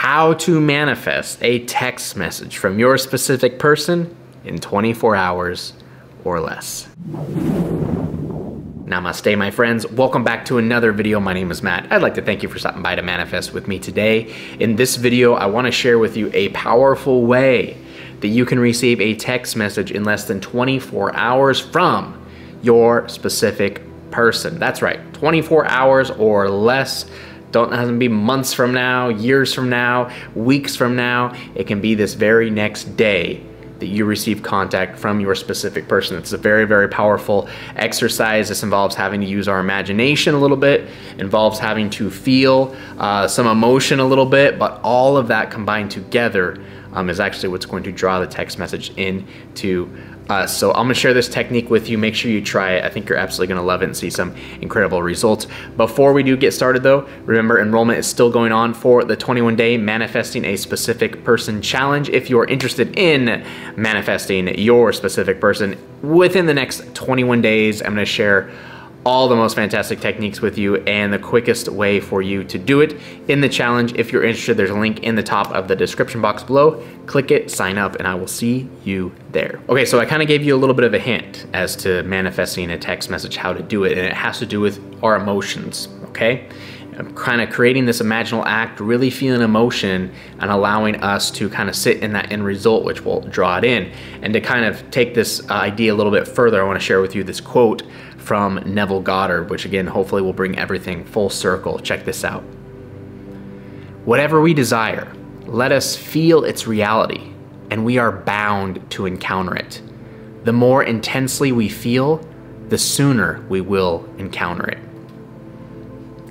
how to manifest a text message from your specific person in 24 hours or less. Namaste, my friends. Welcome back to another video. My name is Matt. I'd like to thank you for stopping by to manifest with me today. In this video, I want to share with you a powerful way that you can receive a text message in less than 24 hours from your specific person. That's right, 24 hours or less. Don't have to be months from now, years from now, weeks from now. It can be this very next day that you receive contact from your specific person. It's a very, very powerful exercise. This involves having to use our imagination a little bit, involves having to feel uh, some emotion a little bit, but all of that combined together um, is actually what's going to draw the text message into uh, so I'm gonna share this technique with you. Make sure you try it. I think you're absolutely gonna love it and see some incredible results. Before we do get started though, remember enrollment is still going on for the 21 day manifesting a specific person challenge. If you're interested in manifesting your specific person within the next 21 days, I'm gonna share all the most fantastic techniques with you and the quickest way for you to do it in the challenge. If you're interested, there's a link in the top of the description box below. Click it, sign up, and I will see you there. Okay, so I kind of gave you a little bit of a hint as to manifesting a text message, how to do it, and it has to do with our emotions, okay? I'm kind of creating this imaginal act, really feeling emotion and allowing us to kind of sit in that end result, which will draw it in. And to kind of take this uh, idea a little bit further, I want to share with you this quote from Neville Goddard, which again, hopefully will bring everything full circle. Check this out. Whatever we desire, let us feel its reality, and we are bound to encounter it. The more intensely we feel, the sooner we will encounter it.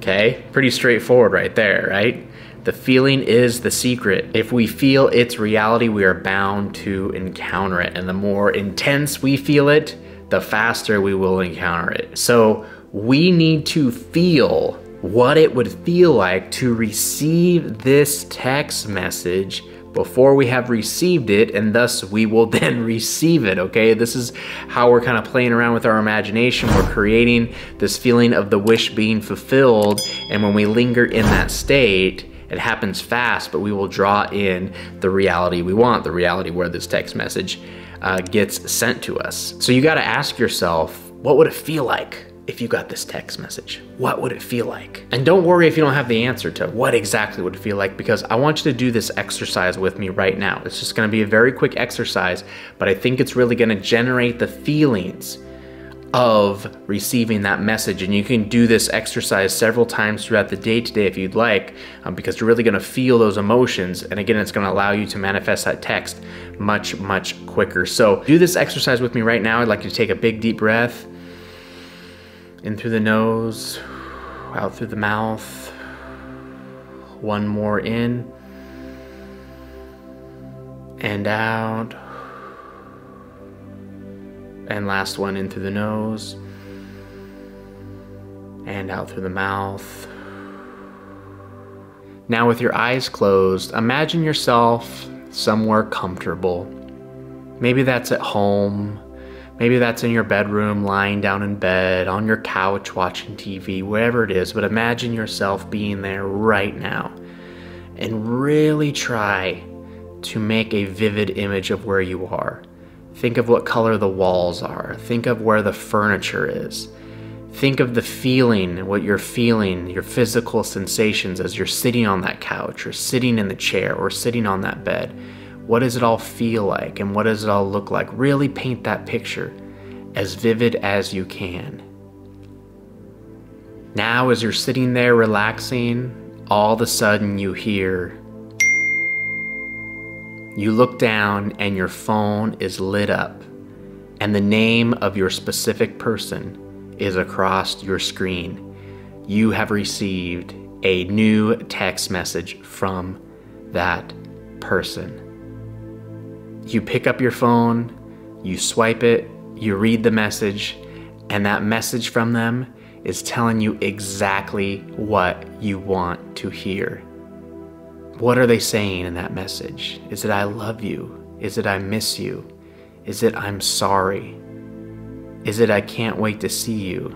Okay, pretty straightforward right there, right? The feeling is the secret. If we feel its reality, we are bound to encounter it. And the more intense we feel it, the faster we will encounter it. So we need to feel what it would feel like to receive this text message before we have received it and thus we will then receive it okay? This is how we're kind of playing around with our imagination. We're creating this feeling of the wish being fulfilled and when we linger in that state it happens fast but we will draw in the reality we want the reality where this text message uh, gets sent to us. So you gotta ask yourself, what would it feel like if you got this text message? What would it feel like? And don't worry if you don't have the answer to what exactly would it feel like because I want you to do this exercise with me right now. It's just gonna be a very quick exercise, but I think it's really gonna generate the feelings of receiving that message. And you can do this exercise several times throughout the day today if you'd like, um, because you're really gonna feel those emotions. And again, it's gonna allow you to manifest that text much, much quicker. So do this exercise with me right now. I'd like you to take a big deep breath in through the nose, out through the mouth. One more in and out. And last one in through the nose and out through the mouth. Now, with your eyes closed, imagine yourself somewhere comfortable. Maybe that's at home. Maybe that's in your bedroom, lying down in bed, on your couch, watching TV, wherever it is. But imagine yourself being there right now. And really try to make a vivid image of where you are. Think of what color the walls are. Think of where the furniture is. Think of the feeling, what you're feeling, your physical sensations as you're sitting on that couch or sitting in the chair or sitting on that bed. What does it all feel like and what does it all look like? Really paint that picture as vivid as you can. Now, as you're sitting there relaxing, all of a sudden you hear you look down and your phone is lit up, and the name of your specific person is across your screen. You have received a new text message from that person. You pick up your phone, you swipe it, you read the message, and that message from them is telling you exactly what you want to hear. What are they saying in that message? Is it I love you? Is it I miss you? Is it I'm sorry? Is it I can't wait to see you?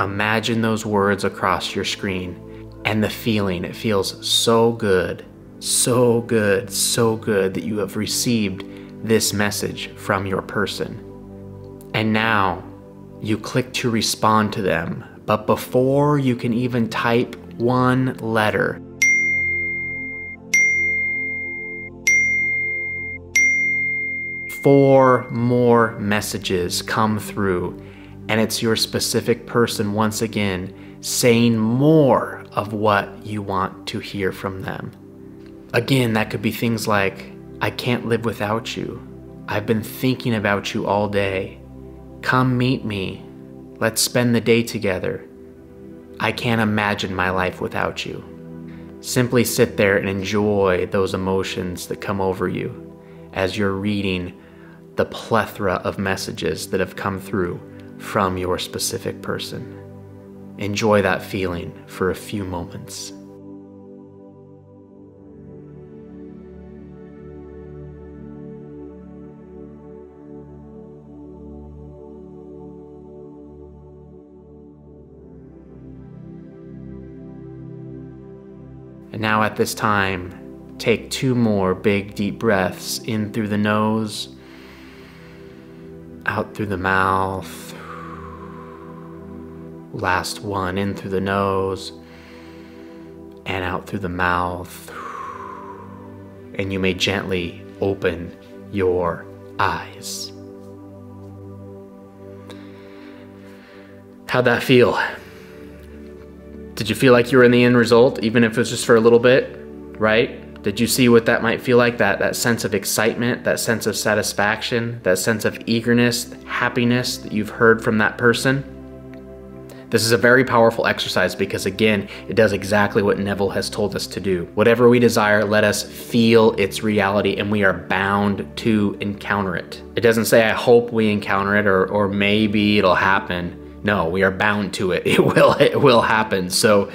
Imagine those words across your screen and the feeling. It feels so good so good, so good that you have received this message from your person. And now you click to respond to them. But before you can even type one letter, four more messages come through, and it's your specific person once again saying more of what you want to hear from them. Again, that could be things like, I can't live without you. I've been thinking about you all day. Come meet me. Let's spend the day together. I can't imagine my life without you. Simply sit there and enjoy those emotions that come over you as you're reading the plethora of messages that have come through from your specific person. Enjoy that feeling for a few moments. And now at this time, take two more big deep breaths in through the nose, out through the mouth. Last one in through the nose and out through the mouth. And you may gently open your eyes. How'd that feel? Did you feel like you were in the end result, even if it was just for a little bit, right? Did you see what that might feel like? That, that sense of excitement, that sense of satisfaction, that sense of eagerness, happiness that you've heard from that person? This is a very powerful exercise because, again, it does exactly what Neville has told us to do. Whatever we desire, let us feel its reality, and we are bound to encounter it. It doesn't say, I hope we encounter it, or, or maybe it'll happen. No, we are bound to it. It will it will happen. So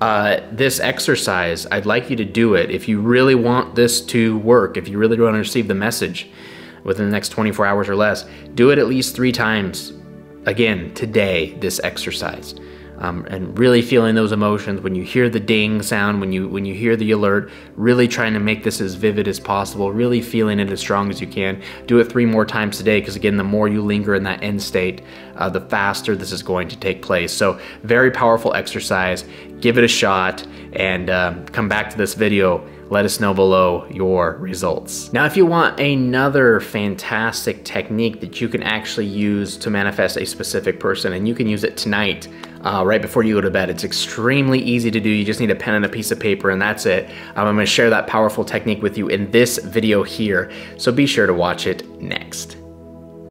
uh, this exercise, I'd like you to do it if you really want this to work. If you really want to receive the message within the next 24 hours or less, do it at least three times. Again, today, this exercise um, and really feeling those emotions when you hear the ding sound when you when you hear the alert really trying to make this as vivid as possible really feeling it as strong as you can. Do it three more times today because again the more you linger in that end state uh, the faster this is going to take place. So very powerful exercise. Give it a shot and um, come back to this video. Let us know below your results. Now, if you want another fantastic technique that you can actually use to manifest a specific person, and you can use it tonight, uh, right before you go to bed. It's extremely easy to do. You just need a pen and a piece of paper and that's it. Um, I'm gonna share that powerful technique with you in this video here. So be sure to watch it next.